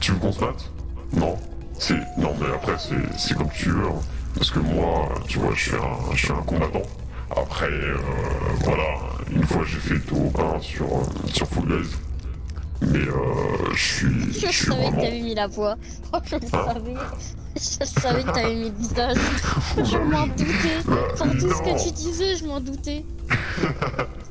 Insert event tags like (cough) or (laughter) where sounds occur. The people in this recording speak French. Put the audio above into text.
Tu veux qu'on se batte Non C'est. Non, mais après, c'est- comme tu veux. Hein. Parce que moi, tu vois, je suis un, je suis un combattant. Après, euh, voilà, une fois j'ai fait le tour 1 sur, euh, sur Full Mais euh, je suis. (laughs) Je Je savais que t'avais mis la voix. Oh, je le hein savais. Je savais que t'avais mis le visage. (laughs) Oh, bah je m'en doutais. Bah, tout ce que tu disais, je m'en doutais. (laughs)